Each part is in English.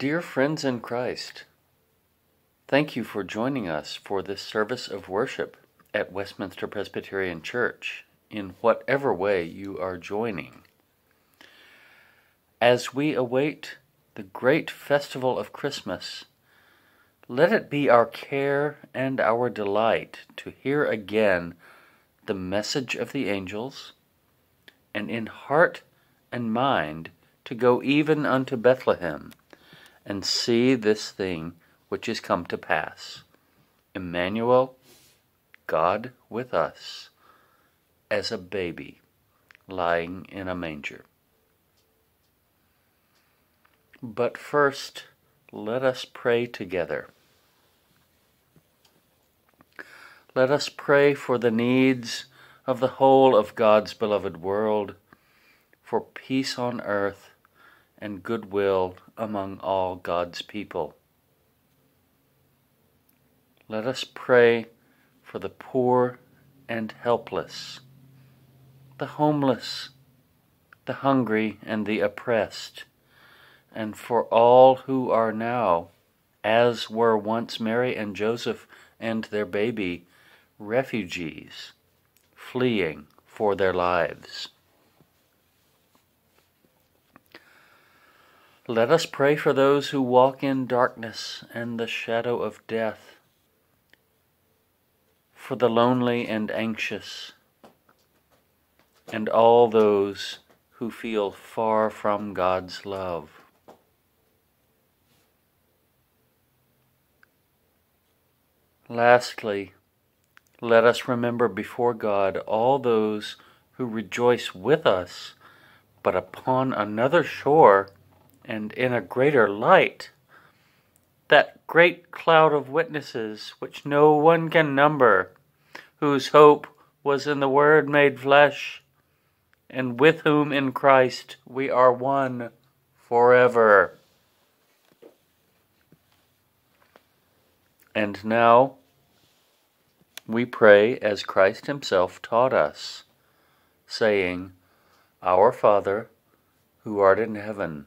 Dear friends in Christ, thank you for joining us for this service of worship at Westminster Presbyterian Church in whatever way you are joining. As we await the great festival of Christmas, let it be our care and our delight to hear again the message of the angels, and in heart and mind to go even unto Bethlehem and see this thing which is come to pass. Emmanuel, God with us, as a baby lying in a manger. But first, let us pray together. Let us pray for the needs of the whole of God's beloved world, for peace on earth and goodwill among all God's people. Let us pray for the poor and helpless, the homeless, the hungry, and the oppressed, and for all who are now, as were once Mary and Joseph and their baby, refugees fleeing for their lives. Let us pray for those who walk in darkness and the shadow of death, for the lonely and anxious, and all those who feel far from God's love. Lastly, let us remember before God all those who rejoice with us, but upon another shore and in a greater light. That great cloud of witnesses which no one can number, whose hope was in the Word made flesh, and with whom in Christ we are one forever. And now, we pray as Christ Himself taught us, saying, Our Father, who art in heaven,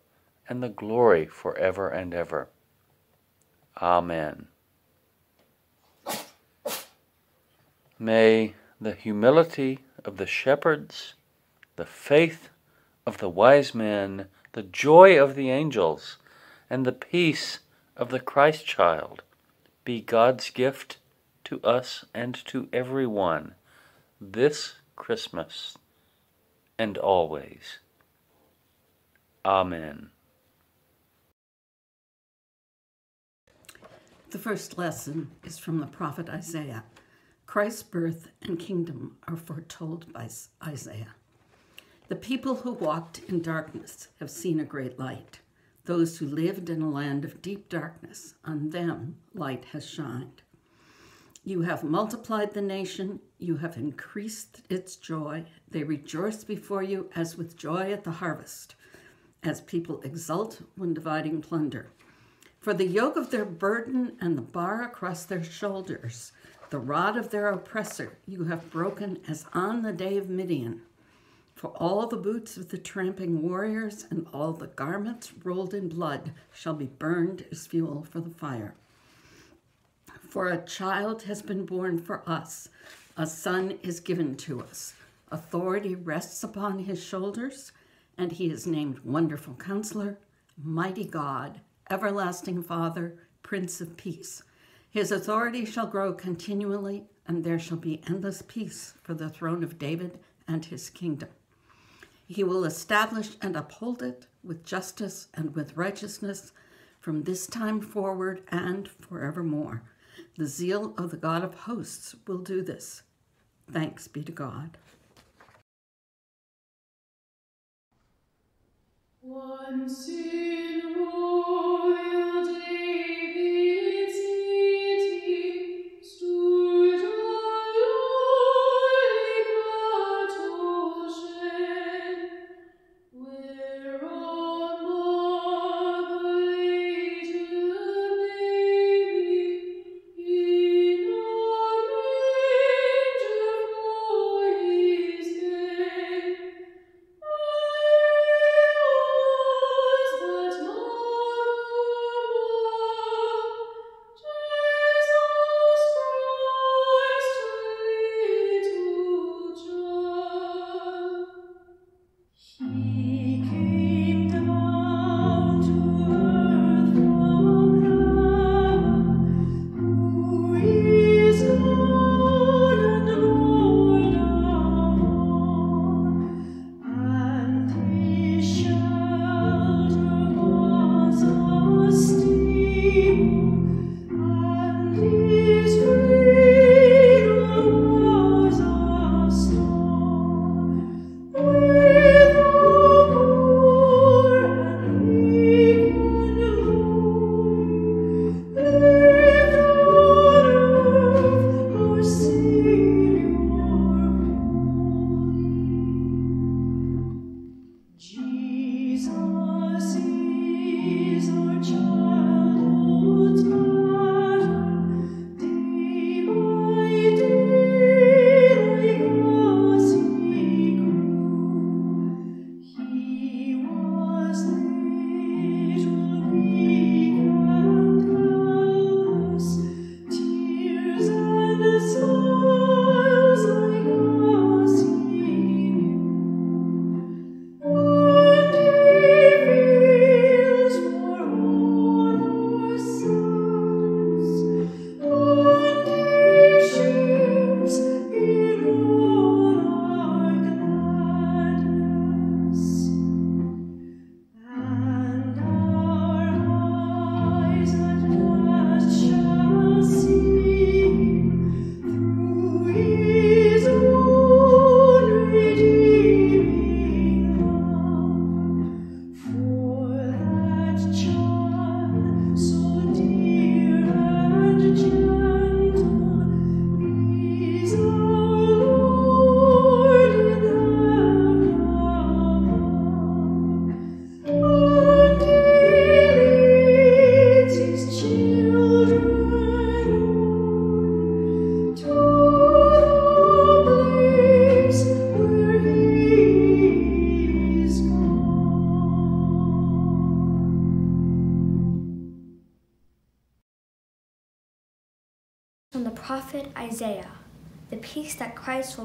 and the glory forever and ever. Amen. May the humility of the shepherds, the faith of the wise men, the joy of the angels, and the peace of the Christ child be God's gift to us and to every one this Christmas and always. Amen. The first lesson is from the prophet Isaiah. Christ's birth and kingdom are foretold by Isaiah. The people who walked in darkness have seen a great light. Those who lived in a land of deep darkness, on them light has shined. You have multiplied the nation, you have increased its joy. They rejoice before you as with joy at the harvest, as people exult when dividing plunder. For the yoke of their burden and the bar across their shoulders, the rod of their oppressor, you have broken as on the day of Midian. For all the boots of the tramping warriors and all the garments rolled in blood shall be burned as fuel for the fire. For a child has been born for us, a son is given to us. Authority rests upon his shoulders, and he is named Wonderful Counselor, Mighty God, Everlasting Father, Prince of Peace. His authority shall grow continually, and there shall be endless peace for the throne of David and his kingdom. He will establish and uphold it with justice and with righteousness from this time forward and forevermore. The zeal of the God of hosts will do this. Thanks be to God. Once in royal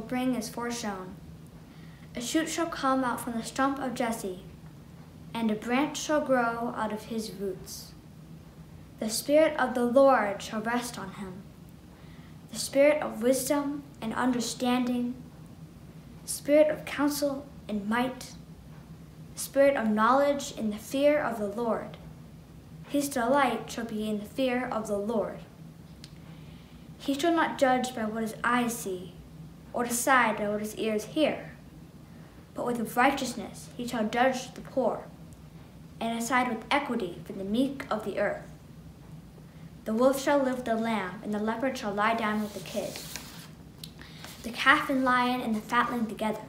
bring is foreshown. A shoot shall come out from the stump of Jesse, and a branch shall grow out of his roots. The Spirit of the Lord shall rest on him the Spirit of wisdom and understanding, Spirit of counsel and might, Spirit of knowledge in the fear of the Lord. His delight shall be in the fear of the Lord. He shall not judge by what his eyes see, or decide by what his ears hear. But with righteousness he shall judge the poor, and decide with equity for the meek of the earth. The wolf shall live the lamb, and the leopard shall lie down with the kid. The calf and lion and the fatling together,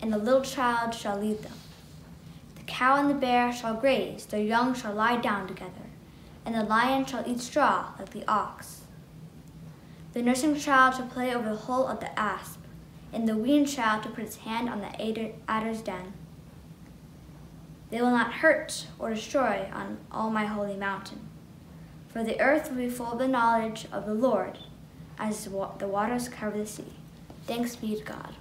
and the little child shall lead them. The cow and the bear shall graze, their young shall lie down together, and the lion shall eat straw like the ox. The nursing child shall play over the hole of the asp, and the weaned child to put its hand on the adder's den. They will not hurt or destroy on all my holy mountain for the earth will be full of the knowledge of the Lord, as the waters cover the sea. Thanks be to God.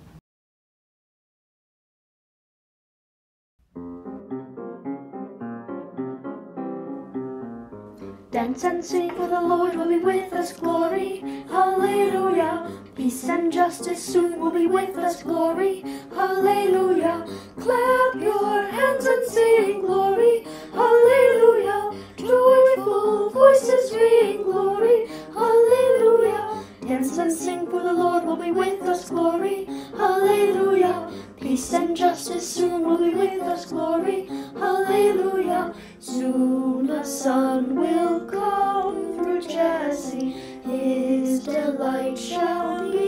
Dance and sing, for the Lord will be with us, glory, hallelujah. Peace and justice soon will be with us, glory, hallelujah. Clap your hands and sing, glory, hallelujah. Joyful voices ring, glory, hallelujah. Dance and sing, for the Lord will be with us, glory, hallelujah. Peace and justice soon will be with us, glory, hallelujah. Soon the sun will come through Jesse, his delight shall be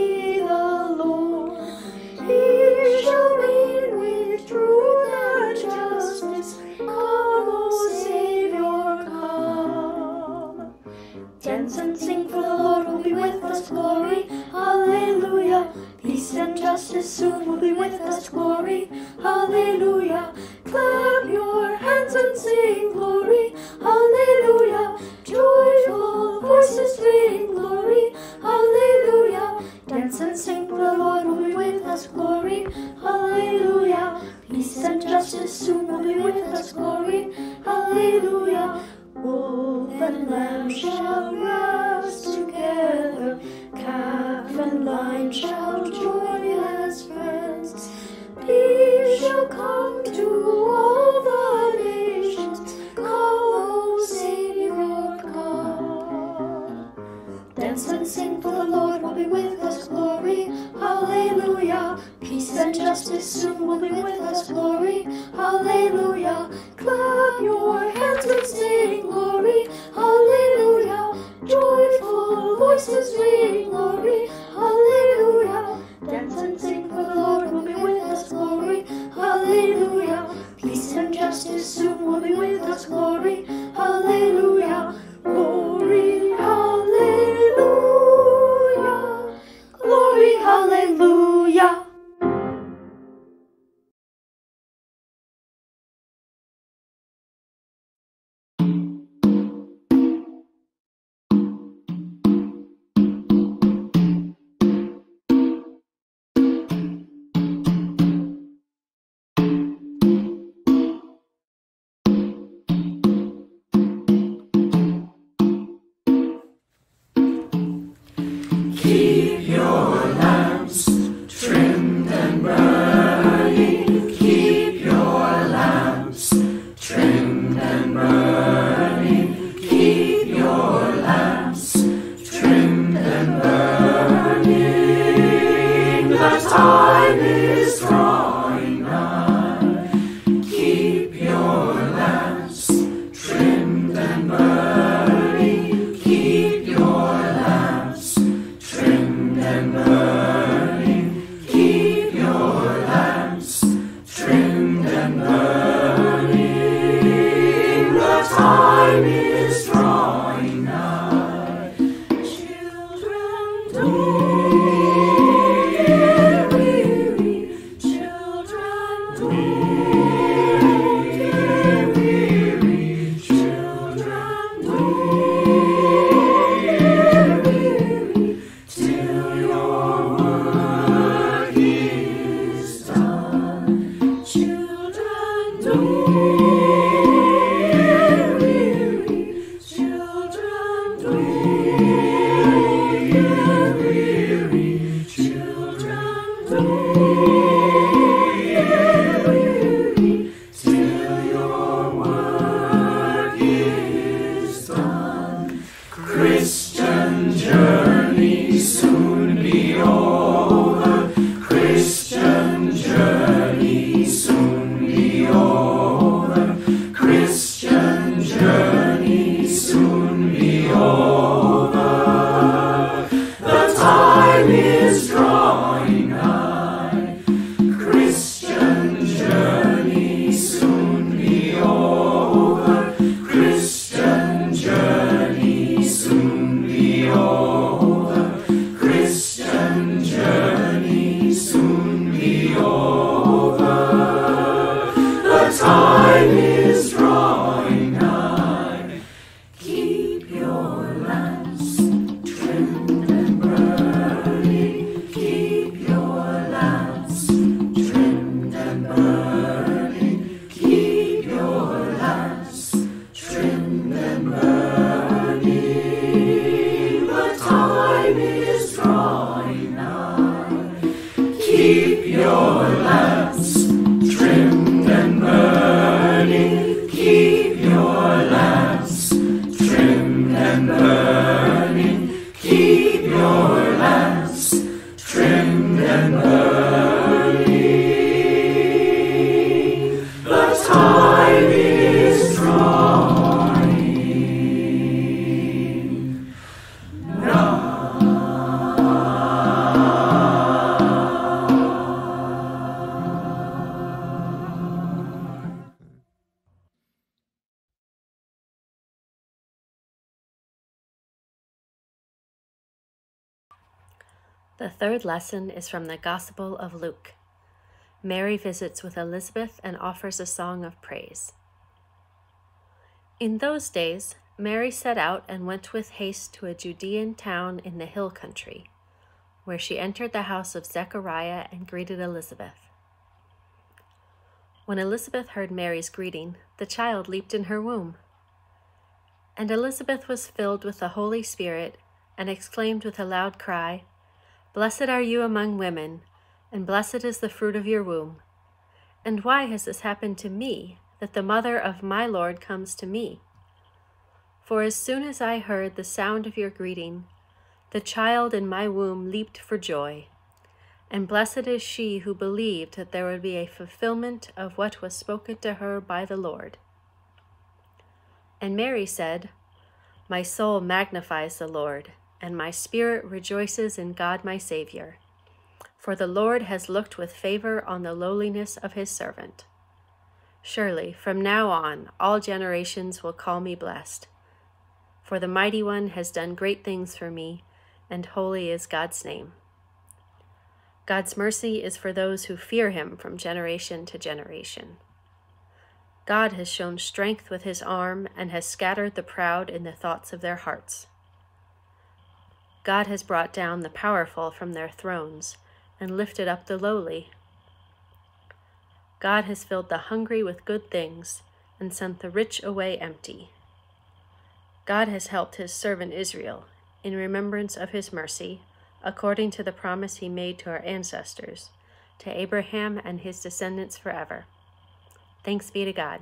third lesson is from the Gospel of Luke. Mary visits with Elizabeth and offers a song of praise. In those days, Mary set out and went with haste to a Judean town in the hill country, where she entered the house of Zechariah and greeted Elizabeth. When Elizabeth heard Mary's greeting, the child leaped in her womb. And Elizabeth was filled with the Holy Spirit and exclaimed with a loud cry, Blessed are you among women, and blessed is the fruit of your womb. And why has this happened to me, that the mother of my Lord comes to me? For as soon as I heard the sound of your greeting, the child in my womb leaped for joy. And blessed is she who believed that there would be a fulfillment of what was spoken to her by the Lord. And Mary said, My soul magnifies the Lord and my spirit rejoices in God my Saviour. For the Lord has looked with favor on the lowliness of his servant. Surely, from now on, all generations will call me blessed. For the Mighty One has done great things for me, and holy is God's name. God's mercy is for those who fear him from generation to generation. God has shown strength with his arm and has scattered the proud in the thoughts of their hearts. God has brought down the powerful from their thrones and lifted up the lowly. God has filled the hungry with good things and sent the rich away empty. God has helped his servant Israel in remembrance of his mercy, according to the promise he made to our ancestors, to Abraham and his descendants forever. Thanks be to God.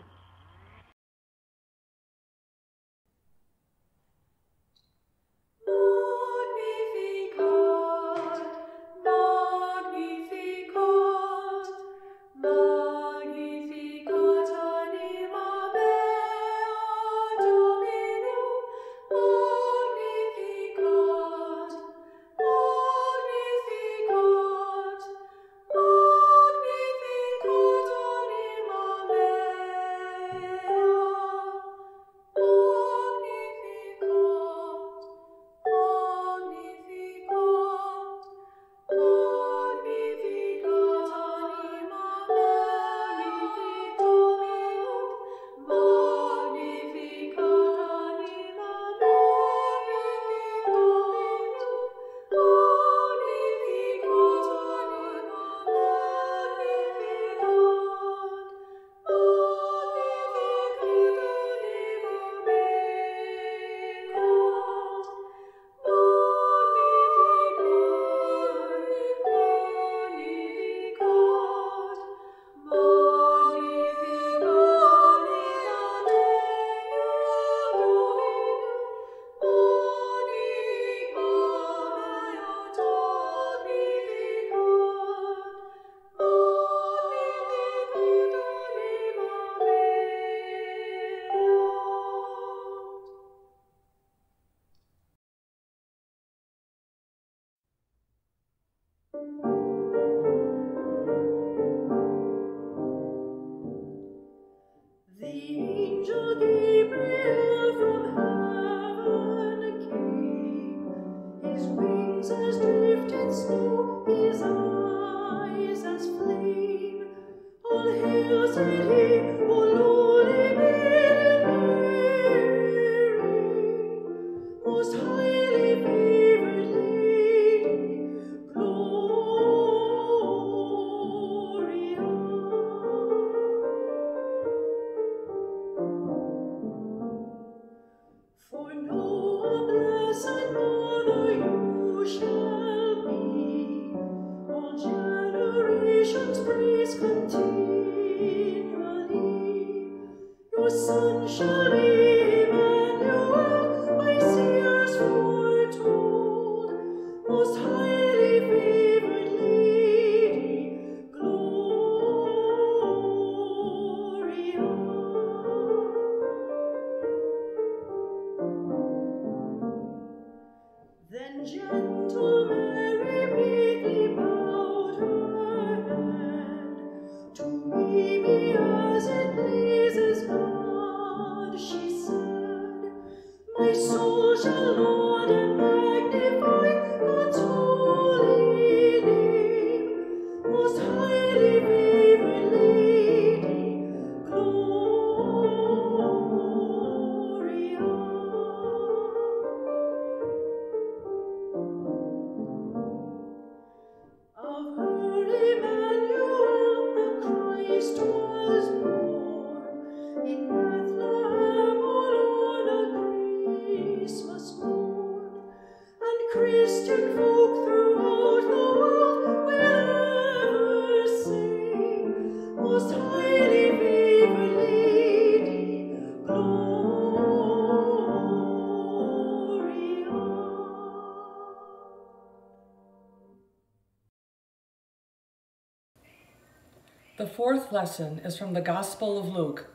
Lesson is from the Gospel of Luke.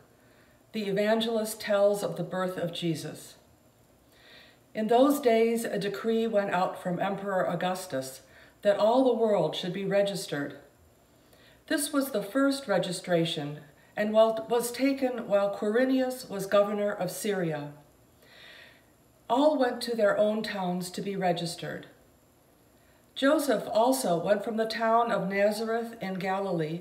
The evangelist tells of the birth of Jesus. In those days, a decree went out from Emperor Augustus that all the world should be registered. This was the first registration and was taken while Quirinius was governor of Syria. All went to their own towns to be registered. Joseph also went from the town of Nazareth in Galilee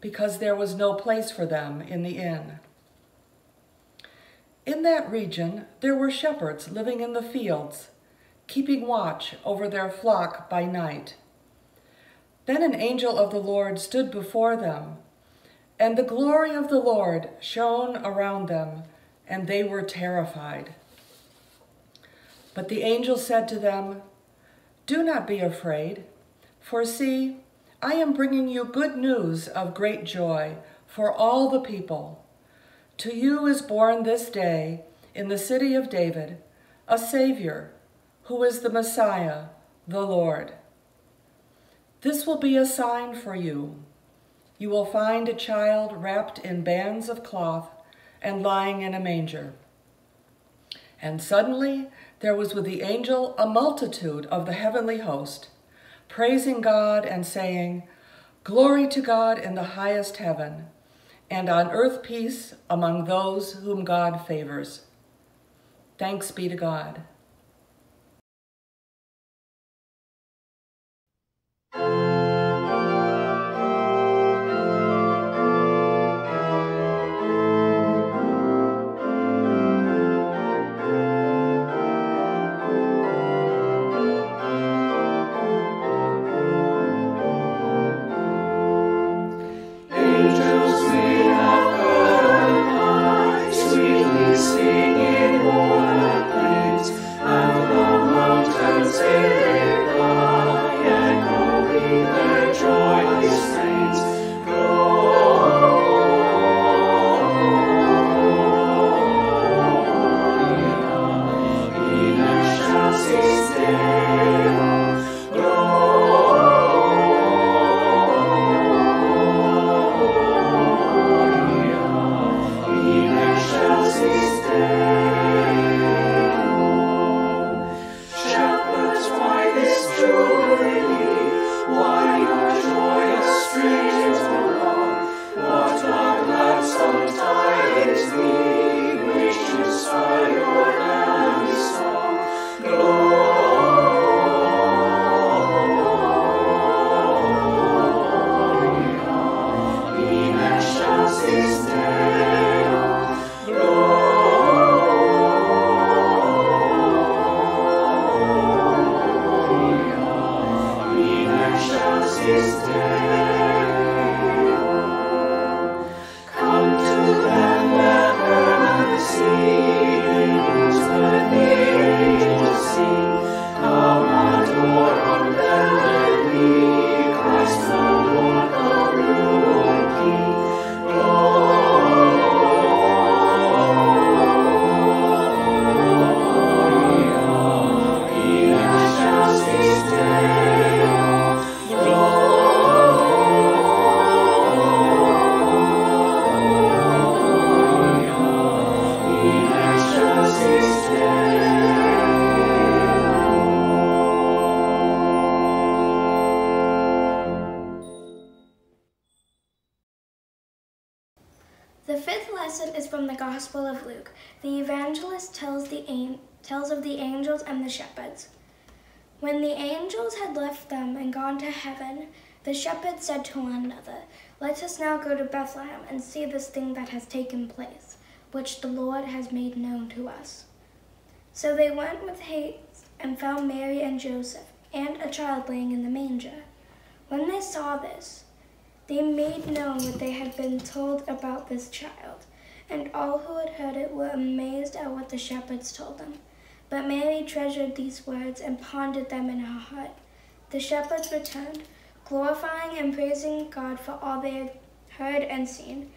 because there was no place for them in the inn. In that region there were shepherds living in the fields, keeping watch over their flock by night. Then an angel of the Lord stood before them, and the glory of the Lord shone around them, and they were terrified. But the angel said to them, Do not be afraid, for see, I am bringing you good news of great joy for all the people. To you is born this day in the city of David a Savior, who is the Messiah, the Lord. This will be a sign for you. You will find a child wrapped in bands of cloth and lying in a manger. And suddenly there was with the angel a multitude of the heavenly host praising God and saying, Glory to God in the highest heaven, and on earth peace among those whom God favors. Thanks be to God. The shepherds said to one another, Let us now go to Bethlehem and see this thing that has taken place, which the Lord has made known to us. So they went with haste and found Mary and Joseph and a child laying in the manger. When they saw this, they made known what they had been told about this child, and all who had heard it were amazed at what the shepherds told them. But Mary treasured these words and pondered them in her heart. The shepherds returned, glorifying and praising God for all they had heard and seen,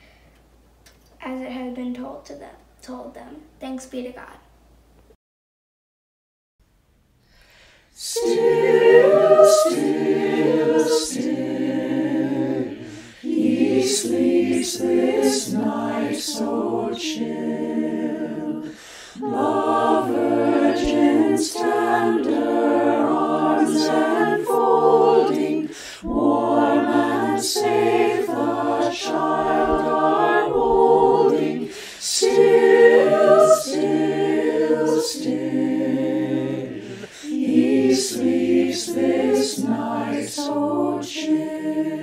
as it had been told to them. Told them. Thanks be to God. Still, still, still, he sleeps this night so chill. The Virgin's tender warm and safe the child are holding. Still, still, still, he sleeps this night so chill.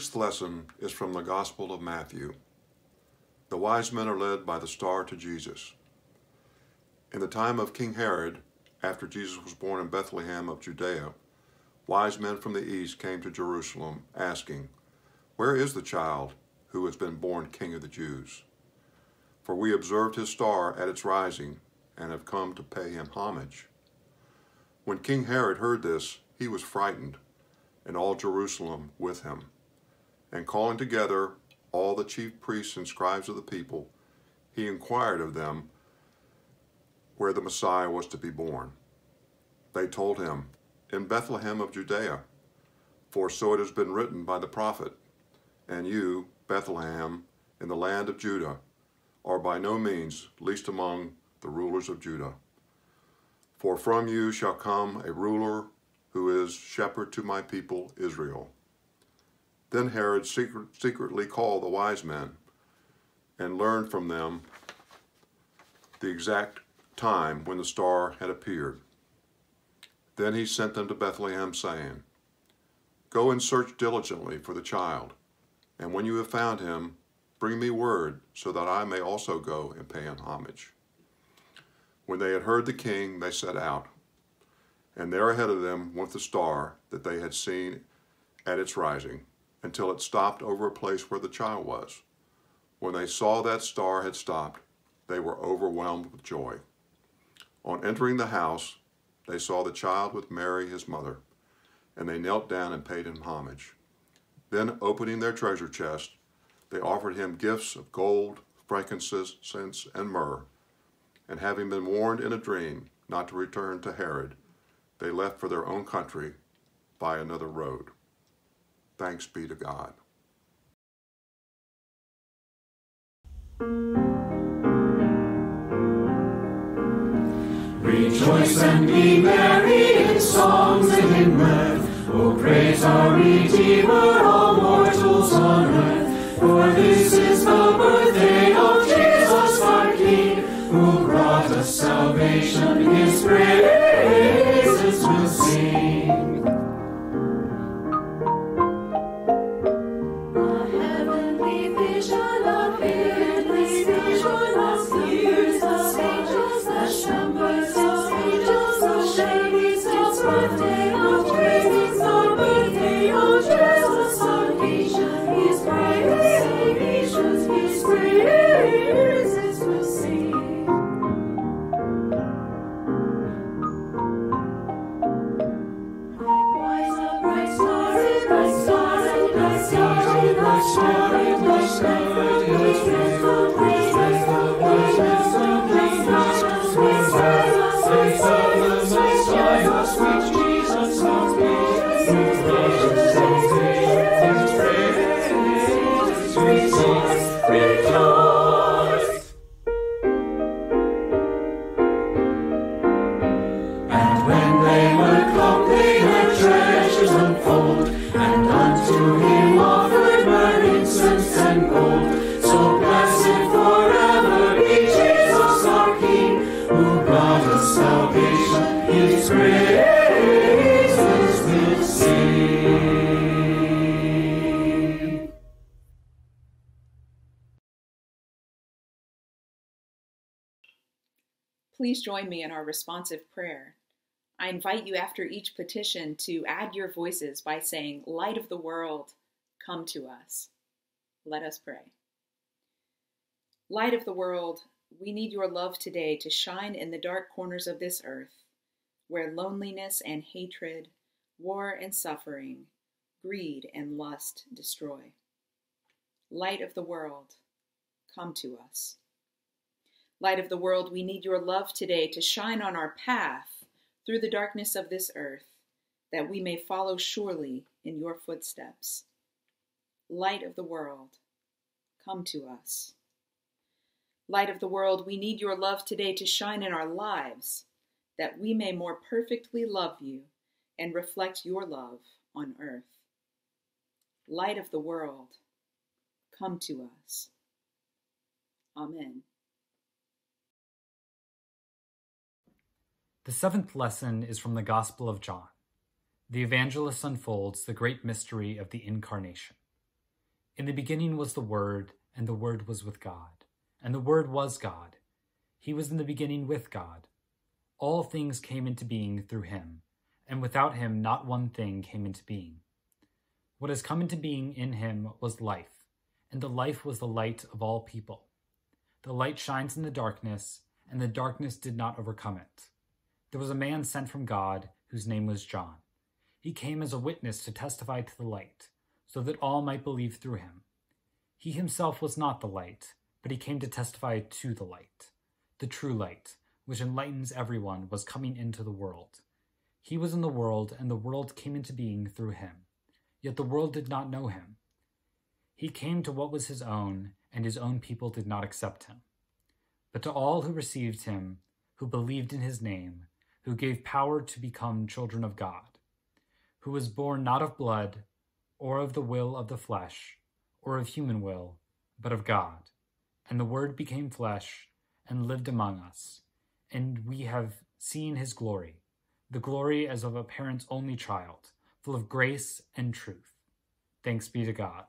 Sixth lesson is from the Gospel of Matthew. The wise men are led by the star to Jesus. In the time of King Herod, after Jesus was born in Bethlehem of Judea, wise men from the east came to Jerusalem, asking, Where is the child who has been born King of the Jews? For we observed his star at its rising and have come to pay him homage. When King Herod heard this, he was frightened, and all Jerusalem with him. And calling together all the chief priests and scribes of the people, he inquired of them where the Messiah was to be born. They told him, In Bethlehem of Judea, for so it has been written by the prophet, And you, Bethlehem, in the land of Judah, are by no means least among the rulers of Judah. For from you shall come a ruler who is shepherd to my people Israel. Then Herod secret, secretly called the wise men and learned from them the exact time when the star had appeared. Then he sent them to Bethlehem, saying, Go and search diligently for the child, and when you have found him, bring me word, so that I may also go and pay him homage. When they had heard the king, they set out, and there ahead of them went the star that they had seen at its rising, until it stopped over a place where the child was. When they saw that star had stopped, they were overwhelmed with joy. On entering the house, they saw the child with Mary, his mother, and they knelt down and paid him homage. Then, opening their treasure chest, they offered him gifts of gold, frankincense, and myrrh. And having been warned in a dream not to return to Herod, they left for their own country by another road. Thanks be to God. Rejoice and be merry in songs and in mirth. Oh, praise our Redeemer, all mortals on earth. For this is the birthday of Jesus our King, who brought us salvation. His praises we'll sing. Please join me in our responsive prayer. I invite you after each petition to add your voices by saying, Light of the world, come to us. Let us pray. Light of the world, we need your love today to shine in the dark corners of this earth, where loneliness and hatred, war and suffering, greed and lust destroy. Light of the world, come to us. Light of the world, we need your love today to shine on our path through the darkness of this earth, that we may follow surely in your footsteps. Light of the world, come to us. Light of the world, we need your love today to shine in our lives, that we may more perfectly love you and reflect your love on earth. Light of the world, come to us. Amen. The seventh lesson is from the Gospel of John. The evangelist unfolds the great mystery of the Incarnation. In the beginning was the Word, and the Word was with God, and the Word was God. He was in the beginning with God. All things came into being through him, and without him not one thing came into being. What has come into being in him was life, and the life was the light of all people. The light shines in the darkness, and the darkness did not overcome it. There was a man sent from God whose name was John. He came as a witness to testify to the light, so that all might believe through him. He himself was not the light, but he came to testify to the light. The true light, which enlightens everyone, was coming into the world. He was in the world, and the world came into being through him. Yet the world did not know him. He came to what was his own, and his own people did not accept him. But to all who received him, who believed in his name, who gave power to become children of God, who was born not of blood, or of the will of the flesh, or of human will, but of God. And the Word became flesh and lived among us, and we have seen his glory, the glory as of a parent's only child, full of grace and truth. Thanks be to God.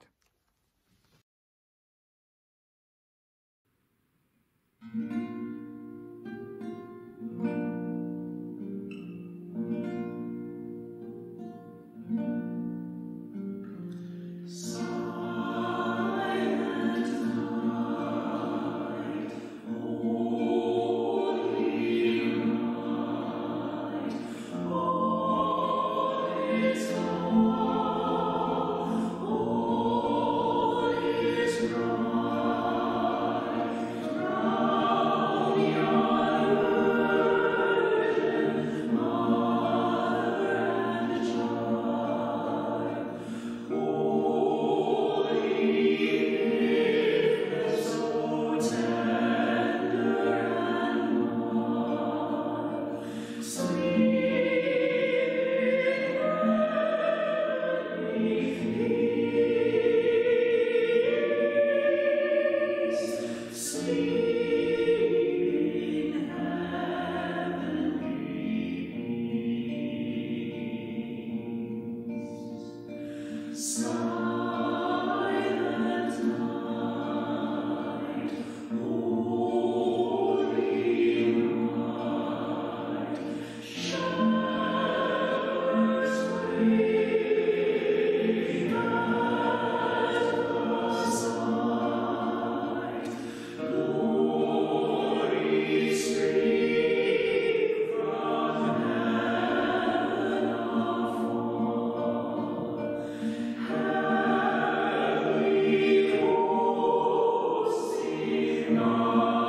nós.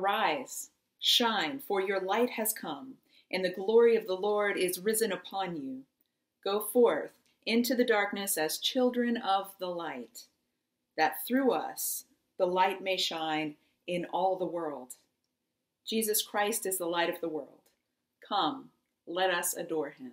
Arise, shine, for your light has come, and the glory of the Lord is risen upon you. Go forth into the darkness as children of the light, that through us the light may shine in all the world. Jesus Christ is the light of the world. Come, let us adore him.